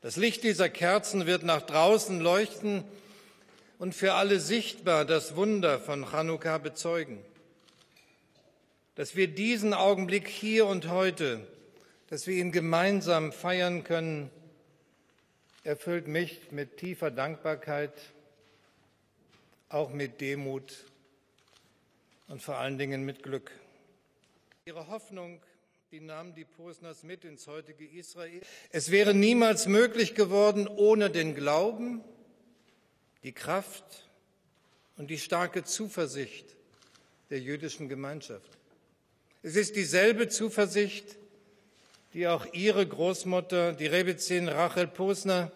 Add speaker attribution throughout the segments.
Speaker 1: Das Licht dieser Kerzen wird nach draußen leuchten und für alle sichtbar das Wunder von Chanukka bezeugen. Dass wir diesen Augenblick hier und heute, dass wir ihn gemeinsam feiern können, erfüllt mich mit tiefer Dankbarkeit, auch mit Demut und vor allen Dingen mit Glück. Ihre Hoffnung, die nahmen die Posners mit ins heutige Israel. Es wäre niemals möglich geworden ohne den Glauben, die Kraft und die starke Zuversicht der jüdischen Gemeinschaft. Es ist dieselbe Zuversicht, die auch ihre Großmutter, die Rebizin Rachel Posner,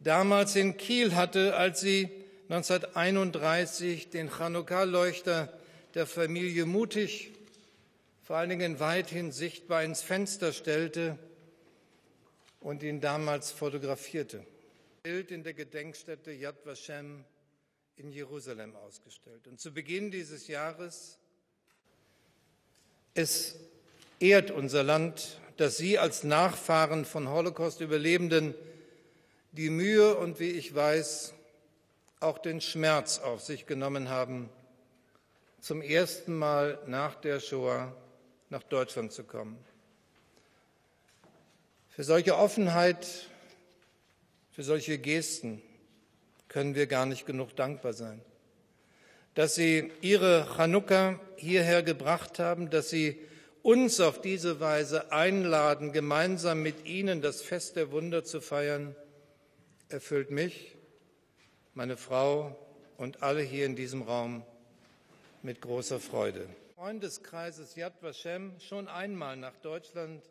Speaker 1: damals in Kiel hatte, als sie 1931 den Chanukka-Leuchter der Familie mutig, vor allen Dingen weithin sichtbar ins Fenster stellte und ihn damals fotografierte. Bild in der Gedenkstätte Yad Vashem in Jerusalem ausgestellt. Und zu Beginn dieses Jahres, es ehrt unser Land, dass Sie als Nachfahren von Holocaust-Überlebenden die Mühe und, wie ich weiß, auch den Schmerz auf sich genommen haben, zum ersten Mal nach der Shoah nach Deutschland zu kommen. Für solche Offenheit für solche Gesten können wir gar nicht genug dankbar sein. Dass Sie Ihre Chanukka hierher gebracht haben, dass Sie uns auf diese Weise einladen, gemeinsam mit Ihnen das Fest der Wunder zu feiern, erfüllt mich, meine Frau und alle hier in diesem Raum mit großer Freude. Freundeskreises Yad Vashem schon einmal nach Deutschland